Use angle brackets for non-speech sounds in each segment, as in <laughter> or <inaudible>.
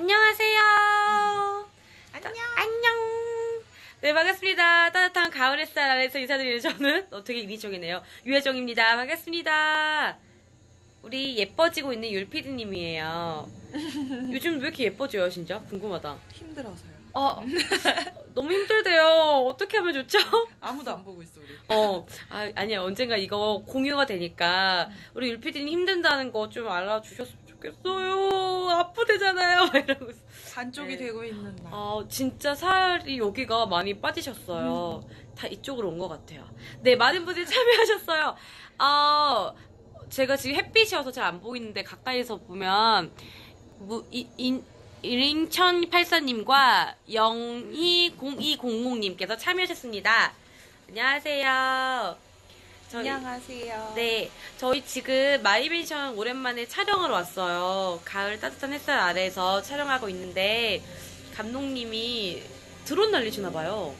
안녕하세요. 안녕. 안녕. 네, 반갑습니다. 따뜻한 가을 햇살 아래서 인사드리는 저는 어, 되게 인위적이네요. 유혜정입니다. 반갑습니다. 우리 예뻐지고 있는 율피디님이에요. <laughs> 요즘 왜 이렇게 예뻐져요, 진짜? 궁금하다. 힘들어서요. 어, <laughs> 너무 힘들대요. 어떻게 하면 좋죠? <laughs> 아무도 안 보고 있어 우리. 어, 아, 아니야. 언젠가 이거 공유가 되니까 우리 율피디님 힘든다는 거 좀 알아주셨으면 좋겠어요. 막 <laughs> 이러고. 반쪽이 네. 되고 있는 날. 아, 진짜 살이 여기가 많이 빠지셨어요. 다 이쪽으로 온 것 같아요. 네, 많은 분들이 참여하셨어요. 아, 제가 지금 햇빛이어서 잘 안 보이는데 가까이서 보면 무, 이, 인, 링천84님과 020200님께서 참여하셨습니다. 안녕하세요. 저희- 안녕하세요. 네, 저희 지금 마이벤션 오랜만에 촬영을 왔어요. 가을 따뜻한 햇살 아래에서 촬영하고 있는데 감독님이 드론 날리시나 봐요.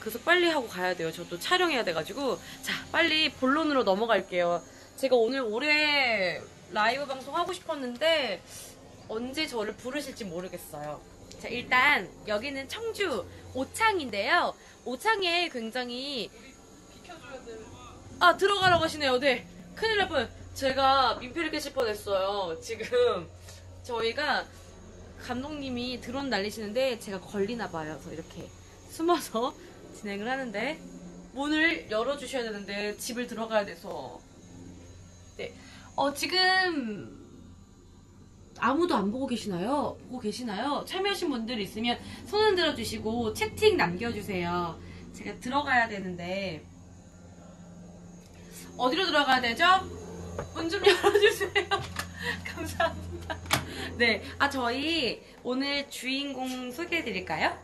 그래서 빨리 하고 가야 돼요. 저도 촬영해야 돼가지고 자 빨리 본론으로 넘어갈게요. 제가 오늘 올해 라이브 방송 하고 싶었는데 언제 저를 부르실지 모르겠어요. 자 일단 여기는 청주 오창인데요. 오창에 굉장히 아 들어가라고 하시네요. 네. 큰일 날 뻔. 제가 민폐를 끼칠 뻔했어요. 지금 저희가 감독님이 드론 날리시는데 제가 걸리나 봐요. 그래서 이렇게 숨어서 <laughs> 진행을 하는데 문을 열어주셔야 되는데 집을 들어가야 돼서 네. 어 지금 아무도 안 보고 계시나요? 보고 계시나요? 참여하신 분들 있으면 손 흔들어 주시고 채팅 남겨주세요. 제가 들어가야 되는데 어디로 들어가야 되죠? 문 좀 <laughs> 열어주세요. <laughs> 감사합니다. 네, 아 저희 오늘 주인공 소개해드릴까요?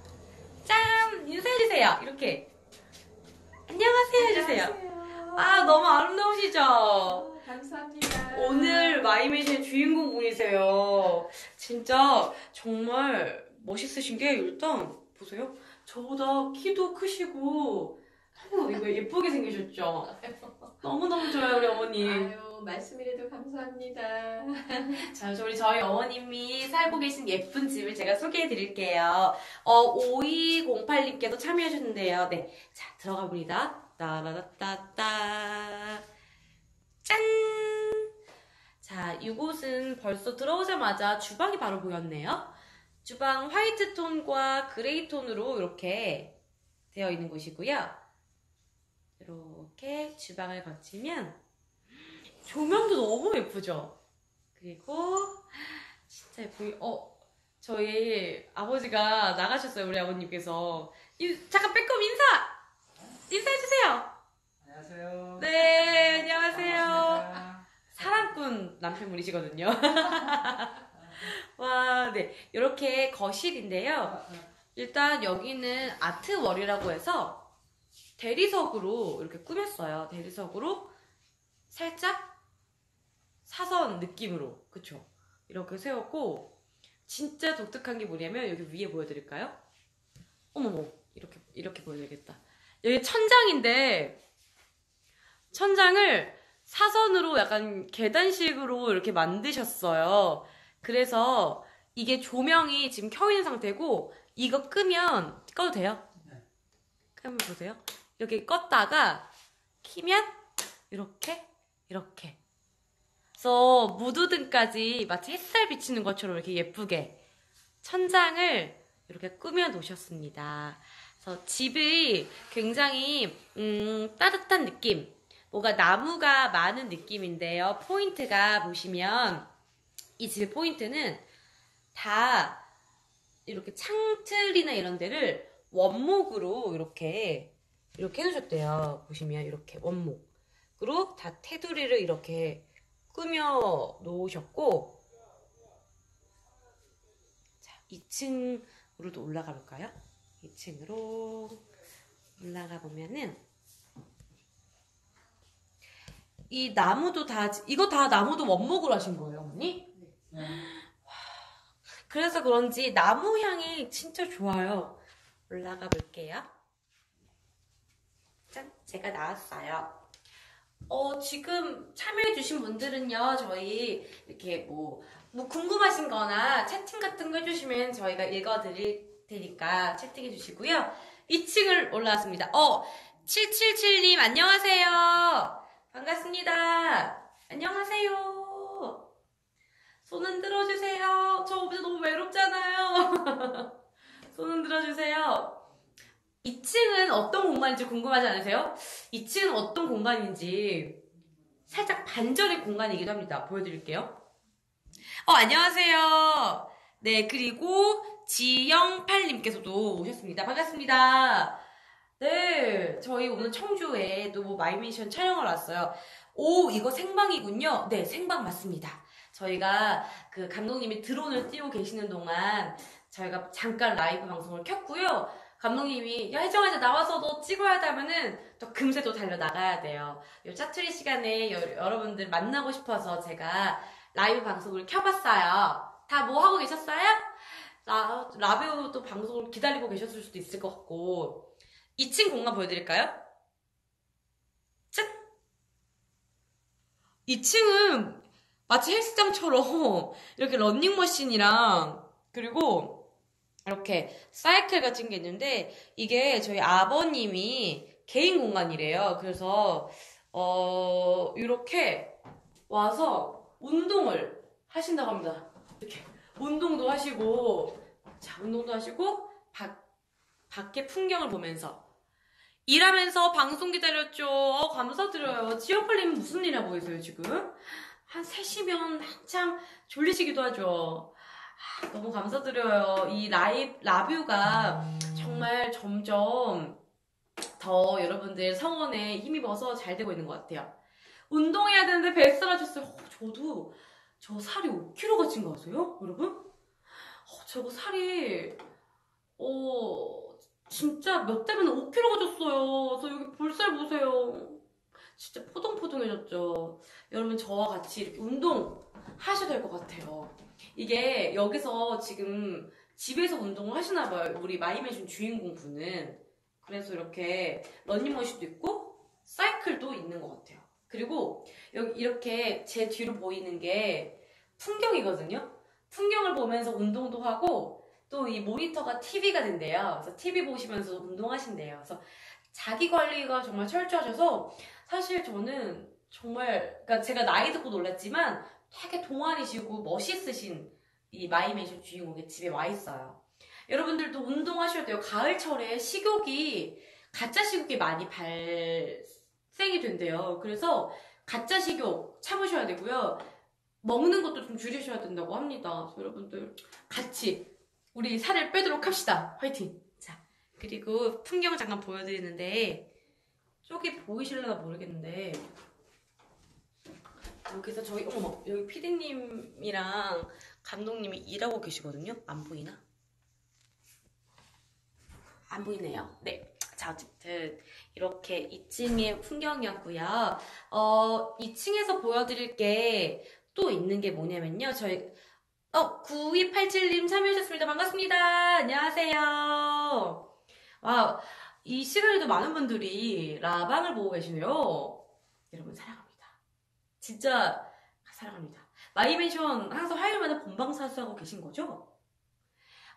짠! 인사해주세요. 이렇게 안녕하세요 해주세요. 아 너무 아름다우시죠? 감사합니다. 오늘 마이맨숀의 주인공 분이세요. 진짜 정말 멋있으신 게 일단 보세요. 저보다 키도 크시고 이거 예쁘게 생기셨죠? <laughs> 너무너무 좋아요 우리 어머님. 아유, 말씀이라도 감사합니다. <laughs> 자, 우리 저희 어머님이 살고 계신 예쁜 집을 제가 소개해 드릴게요. 어, 5208님께서 참여하셨는데요. 네. 자, 들어가 봅니다. 따라따따. 짠! 자, 이곳은 벌써 들어오자마자 주방이 바로 보였네요. 주방 white 톤과 gray 톤으로 이렇게 되어 있는 곳이고요. 이렇게 주방을 거치면 조명도 너무 예쁘죠? 그리고 진짜 예쁘게 어 저희 아버지가 나가셨어요 우리 아버님께서. 인- 잠깐 빼꼼 인사! 인사해주세요! 안녕하세요. 네 안녕하세요. 반갑습니다. 사랑꾼 남편분이시거든요. <laughs> 와네 이렇게 거실인데요. 일단 여기는 아트월이라고 해서 대리석으로 이렇게 꾸몄어요 대리석으로 살짝 사선 느낌으로 그쵸 이렇게 세웠고 진짜 독특한 게 뭐냐면 여기 위에 보여드릴까요? 어머머 이렇게 이렇게 보여드리겠다 여기 천장인데 천장을 사선으로 약간 계단식으로 이렇게 만드셨어요 그래서 이게 조명이 지금 켜 있는 상태고 이거 끄면 꺼도 돼요? 네. 한번 보세요 이렇게 껐다가 키면 이렇게 이렇게 그래서 무드등까지 마치 햇살 비치는 것처럼 이렇게 예쁘게 천장을 이렇게 꾸며 놓으셨습니다. 그래서 집이 굉장히 음, 따뜻한 느낌, 뭐가 나무가 많은 느낌인데요. 포인트가 보시면 이 집의 포인트는 다 이렇게 창틀이나 이런 데를 원목으로 이렇게 이렇게 해놓으셨대요. 보시면 이렇게 원목. 그리고 다 테두리를 이렇게 꾸며 놓으셨고 자 2층으로도 올라가 볼까요? 2층으로 올라가 보면은 이 나무도 다 이거 다 나무도 원목으로 하신 거예요, 어머니? 네. 그래서 그런지 나무 향이 진짜 좋아요. 올라가 볼게요. 짠, 제가 나왔어요. 어, 지금 참여해주신 분들은요, 저희 이렇게 뭐, 뭐 궁금하신 거나 채팅 같은 거 해주시면 저희가 읽어드릴 테니까 채팅해 주시고요. 2층을 올라왔습니다. 어, 777님 안녕하세요. 반갑습니다. 안녕하세요. 손 흔들어 주세요. 저 너무 외롭잖아요. <laughs> 손 흔들어 주세요. 2층은 어떤 공간인지 궁금하지 않으세요? 2층은 어떤 공간인지 살짝 반절의 공간이기도 합니다. 보여드릴게요. 어, 안녕하세요. 네, 그리고 지영팔님께서도 오셨습니다. 반갑습니다. 네, 저희 오늘 청주에 또 마이미션 촬영을 왔어요. 오, 이거 생방이군요. 네, 생방 맞습니다. 저희가 그 감독님이 드론을 띄우고 계시는 동안 저희가 잠깐 라이브 방송을 켰고요. 감독님이 야 혜정아 이제 나와서 너 찍어야 돼 하면은 또 금세 또 달려 나가야 돼요. 요 짜투리 시간에 여, 여러분들 만나고 싶어서 제가 라이브 방송을 켜봤어요. 다 뭐 하고 계셨어요? 라, 라디오 또 방송을 기다리고 계셨을 수도 있을 것 같고 2층 공간 보여드릴까요? 짠! 2층은 마치 헬스장처럼 <laughs> 이렇게 런닝머신이랑 그리고 이렇게 사이클 같은 게 있는데 이게 저희 아버님이 개인 공간이래요. 그래서 어 이렇게 와서 운동을 하신다고 합니다. 이렇게 운동도 하시고 자 운동도 하시고 밖 밖에 풍경을 보면서 일하면서 방송 기다렸죠. 어, 감사드려요. 지오플님 무슨 일 하고 계세요 지금? 한 3시면 한참 졸리시기도 하죠. 아, 너무 감사드려요. 이 라이브 라뷰가 정말 점점 더 여러분들 성원에 힘입어서 잘 되고 있는 것 같아요. 운동해야 되는데 뱃살. 어, 저도 저 살이 5kg가 찐 거 아세요? 여러분? 어, 저거 살이 어 진짜 몇 달면 5kg가 쪘어요. 저 여기 볼살 보세요. 진짜 포동포동해졌죠. 여러분 저와 같이 이렇게 운동 하셔야 될 것 같아요. 이게 여기서 지금 집에서 운동을 하시나 봐요. 우리 마이맨숀 주인공 분은. 그래서 이렇게 러닝머신도 있고 사이클도 있는 것 같아요. 그리고 여기 이렇게 제 뒤로 보이는 게 풍경이거든요. 풍경을 보면서 운동도 하고 또 이 모니터가 TV가 된대요. 그래서 TV 보시면서 운동하신대요. 그래서 자기 관리가 정말 철저하셔서 사실 저는 정말 그러니까 제가 나이 듣고 놀랐지만 되게 동안이시고 멋있으신 이 마이맨숀 주인공의 집에 와 있어요. 여러분들도 운동하셔야 돼요. 가을철에 식욕이 가짜 식욕이 많이 발생이 된대요. 그래서 가짜 식욕 참으셔야 되고요. 먹는 것도 좀 줄이셔야 된다고 합니다. 여러분들 같이 우리 살을 빼도록 합시다. 화이팅! 자, 그리고 풍경 잠깐 보여드리는데 쪽이 보이실려나 모르겠는데 여기서 저희 어머 여기 피디님이랑 감독님이 일하고 계시거든요. 안 보이나? 안 보이네요. 네. 자, 어쨌든 이렇게 2층의 풍경이었고요. 어, 2층에서 보여드릴 게 또 있는 게 뭐냐면요. 저희 어, 9287님 참여하셨습니다. 반갑습니다. 안녕하세요. 와, 이 시간에도 많은 분들이 라방을 보고 계시네요. 여러분 사랑합니다. 진짜 사랑합니다. 마이맨숀 항상 화요일마다 본방사수하고 계신 거죠?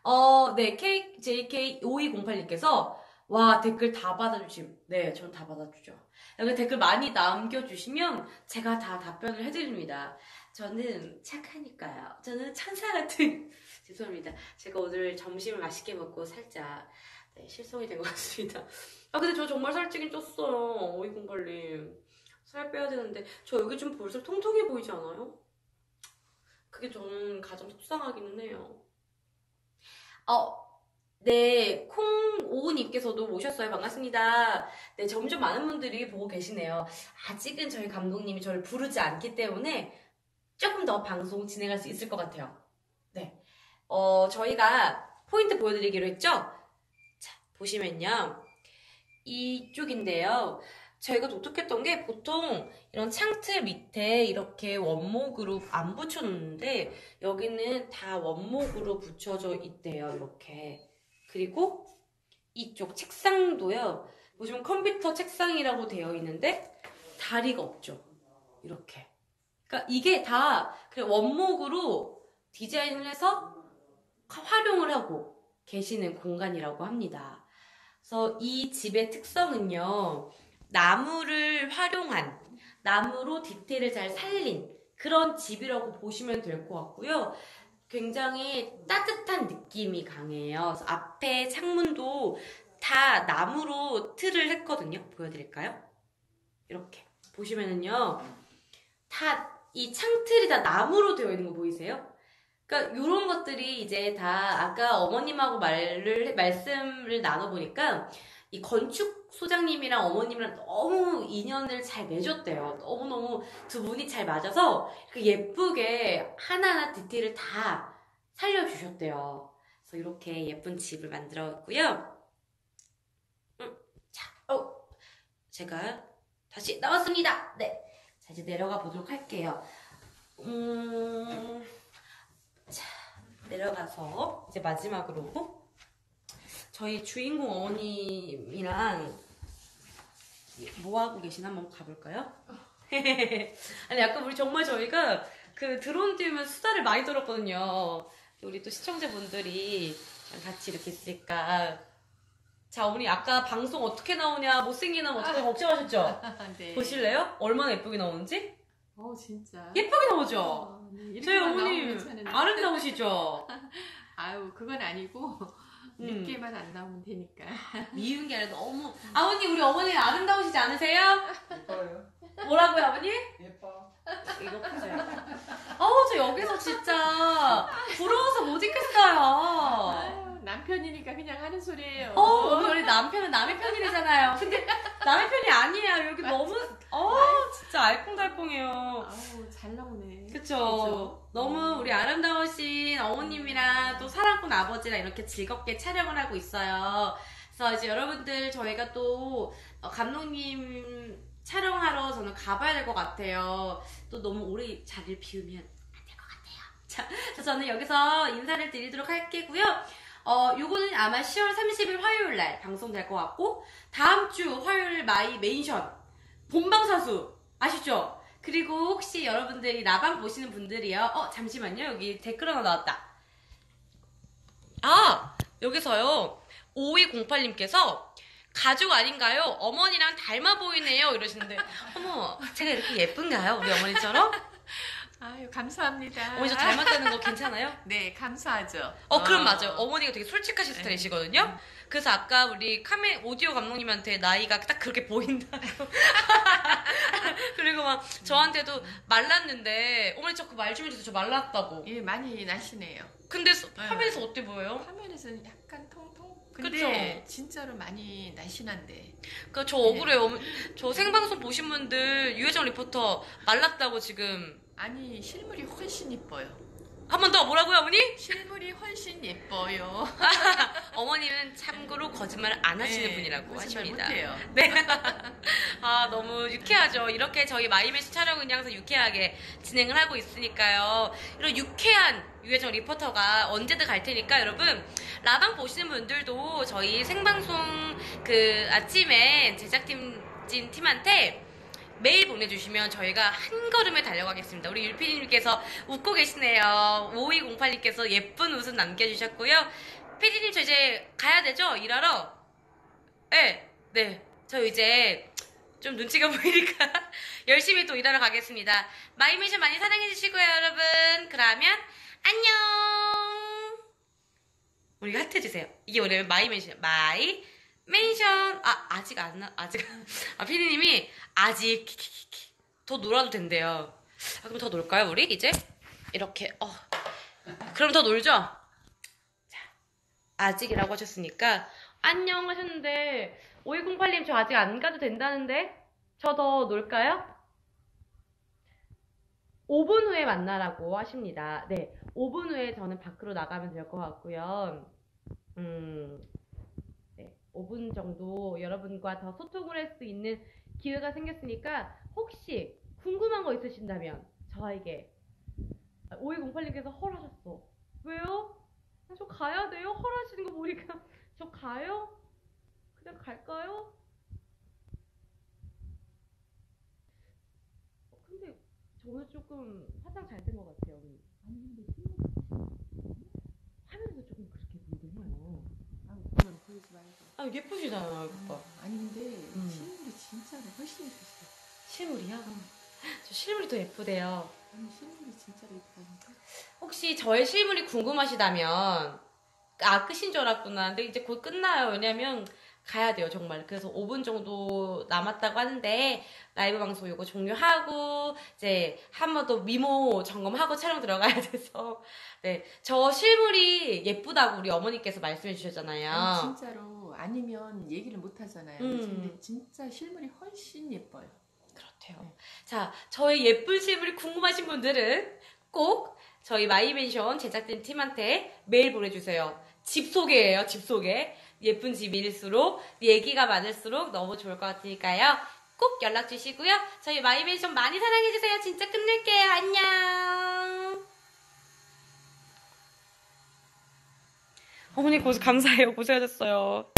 어, 네, KJK5208님께서 와, 댓글 다 받아주심. 네, 전 다 받아주죠. 여기 댓글 많이 남겨주시면 제가 다 답변을 해드립니다. 저는 착하니까요. 저는 천사 같은, <laughs> 죄송합니다. 제가 오늘 점심을 맛있게 먹고 살짝, 네, 실성이 된 것 같습니다. 아, 근데 저 정말 살찌긴 쪘어요. 오이공발님. 살 빼야 되는데, 저 여기 좀 볼살 통통해 보이지 않아요? 그게 저는 가장 속상하기는 해요. 어, 네, 콩오우님께서도 오셨어요. 반갑습니다. 네, 점점 많은 분들이 보고 계시네요. 아직은 저희 감독님이 저를 부르지 않기 때문에 조금 더 방송 진행할 수 있을 것 같아요. 네. 어, 저희가 포인트 보여드리기로 했죠? 자, 보시면요. 이쪽인데요. 저희가 독특했던 게 보통 이런 창틀 밑에 이렇게 원목으로 안 붙여놓는데 여기는 다 원목으로 붙여져 있대요. 이렇게. 그리고 이쪽 책상도요. 요즘 컴퓨터 책상이라고 되어 있는데 다리가 없죠. 이렇게. 그러니까 이게 다 원목으로 디자인을 해서 활용을 하고 계시는 공간이라고 합니다. 그래서 이 집의 특성은요, 나무를 활용한, 나무로 디테일을 잘 살린 그런 집이라고 보시면 될 것 같고요. 굉장히 따뜻한 느낌이 강해요. 앞에 창문도 다 나무로 틀을 했거든요. 보여드릴까요? 이렇게 보시면은요, 다 이 창틀이 다 나무로 되어 있는 거 보이세요? 그러니까 이런 것들이 이제 다 아까 어머님하고 말을 말씀을 나눠 보니까 이 건축 소장님이랑 어머님이랑 너무 인연을 잘 맺었대요. 너무 너무 두 분이 잘 맞아서 그 예쁘게 하나하나 디테일을 다 살려주셨대요. 그래서 이렇게 예쁜 집을 만들었고요. 음, 자, 어, 제가 다시 나왔습니다. 네, 자 이제 내려가 보도록 할게요. 음. 내려가서 이제 마지막으로 저희 주인공 어머님이랑 뭐 하고 계시나 한번 가볼까요? <laughs> 아니 아까 우리 정말 저희가 그 드론 띄우면 수다를 많이 떨었거든요. 우리 또 시청자분들이 같이 이렇게 있으니까 자 어머니 아까 방송 어떻게 나오냐 못생기나 어떻게 걱정하셨죠? <laughs> 네. 보실래요? 얼마나 예쁘게 나오는지? 어 진짜. 예쁘게 나오죠? 어, 네. 저희 괜찮은데. 아름다우시죠? <laughs> 아유 그건 아니고 음. 늦게만 안 나오면 되니까. <laughs> 미운 게 아니라 너무 아버님 우리 어머니 아름다우시지 않으세요? 예뻐요. 뭐라고요 아버님? 예뻐. 이거 보세요 어우 저 여기서 진짜 부러워서 못 있겠어요 아유, 남편이니까 그냥 하는 소리예요. 어 우리 남편은 남의 편이래잖아요 근데 남의 편이 아니에요 여기 너무 어 진짜 알콩달콩해요 아우 잘 나오네. 그쵸 그쵸? 너무 음. 우리 아름다우신 어머님이랑 또 사랑꾼 아버지랑 이렇게 즐겁게 촬영을 하고 있어요 그래서 이제 여러분들 저희가 또 어, 감독님 촬영하러 저는 가봐야 될 것 같아요. 또 너무 오래 자리를 비우면 안 될 것 같아요. 자, 저는 여기서 인사를 드리도록 할게고요. 어, 요거는 아마 10월 30일 화요일 날 방송될 것 같고, 다음 주 화요일 마이맨숀, 본방사수, 아시죠? 그리고 혹시 여러분들이 라방 보시는 분들이요, 어, 잠시만요. 여기 댓글 하나 나왔다. 아! 여기서요, 5208님께서 가족 아닌가요? 어머니랑 닮아 보이네요. 이러시는데, 어머, 제가 이렇게 예쁜가요? 우리 어머니처럼? 아유 감사합니다. 어머니 저 닮았다는 거 괜찮아요? <laughs> 네 감사하죠. 어, 그럼 맞아요. 어머니가 되게 솔직하신 네. 스타일이시거든요. 그래서 아까 우리 카메 오디오 감독님한테 나이가 딱 그렇게 보인다고. <laughs> 그리고 막 저한테도 말랐는데, 어머니 저 그 말 좀 해주세요. 저 말랐다고. 예 많이 나시네요. 근데 서- 네. 화면에서 어때 보여요? 화면에서는 약간 통통. 근데 그쵸? 진짜로 많이 날씬한데. 그니까 저 네. 억울해요. 어머- 저 생방송 보신 분들, 유혜정 리포터 말랐다고 지금. 아니 실물이 훨씬 예뻐요. 한 번 더 뭐라고요, 어머니? 실물이 훨씬 예뻐요. <laughs> 어머니는 참고로 거짓말 안 하시는 네, 분이라고 거짓말 하십니다. 못해요. <laughs> 네. 아, 너무 유쾌하죠. 이렇게 저희 마이맨숀 촬영은 항상 유쾌하게 진행을 하고 있으니까요. 이런 유쾌한 유혜정 리포터가 언제든 갈 테니까 여러분, 라방 보시는 분들도 저희 생방송 그 아침에 제작팀 진 팀한테 메일 보내주시면 저희가 한 걸음에 달려가겠습니다. 우리 율피디님께서 웃고 계시네요. 5208님께서 예쁜 웃음 남겨주셨고요. 피디님 저 이제 가야 되죠? 일하러? 네, 네. 저 이제 좀 눈치가 <laughs> 보이니까 열심히 또 일하러 가겠습니다. 마이미션 많이 사랑해주시고요, 여러분. 그러면 안녕! 우리가 하트 해주세요. 이게 오늘 마이맨숀, 마이, 맨숀. 아, 아직 안, 나, 아직. <laughs> 아, 피디님이 아직. 더 놀아도 된대요. 아, 그럼 더 놀까요, 우리? 이제? 이렇게, 어. 그럼 더 놀죠? 자, 아직이라고 하셨으니까, 안녕 하셨는데, 5108님 저 아직 안 가도 된다는데? 저 더 놀까요? 5분 후에 만나라고 하십니다. 네, 5분 후에 저는 밖으로 나가면 될 것 같고요. 음, 네, 5분 정도 여러분과 더 소통을 할 수 있는 기회가 생겼으니까 혹시 궁금한 거 있으신다면 저에게 5208님께서 헐하셨어. 왜요? 아, 저 가야 돼요? 헐하시는 거 보니까 <laughs> 저 가요? 그냥 갈까요? 어, 근데 저는 조금 화장 잘 된 것 같아요. 언니. 아니 근데 아, 예쁘시잖아요, 오빠. 아니 근데 음. 실물이 진짜로 훨씬 예쁘시다. 실물이요? 저 실물이 더 예쁘대요. 아니 실물이 진짜로 예쁘다니까. 혹시 저의 실물이 궁금하시다면 아 끝인 줄 알았구나. 근데 이제 곧 끝나요. 왜냐면 가야 돼요 정말. 그래서 5분 정도 남았다고 하는데 라이브 방송 이거 종료하고 이제 한 번 더 미모 점검하고 촬영 들어가야 돼서 네 저 실물이 예쁘다고 우리 어머니께서 말씀해 주셨잖아요. 아니 진짜로 아니면 얘기를 못 하잖아요. 음. 근데 진짜 실물이 훨씬 예뻐요. 그렇대요. 자, 저의 예쁜 실물이 궁금하신 분들은 꼭 저희 마이벤션 제작진 팀한테 메일 보내주세요. 집 소개예요, 집 소개. 예쁜 집일수록, 얘기가 많을수록 너무 좋을 것 같으니까요. 꼭 연락 주시고요. 저희 마이벤션 많이 사랑해주세요. 진짜 끝낼게요. 안녕. 어머니 고생 감사해요. 고생하셨어요.